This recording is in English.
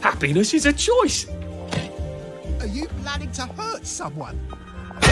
Happiness is a choice. Are you planning to hurt someone?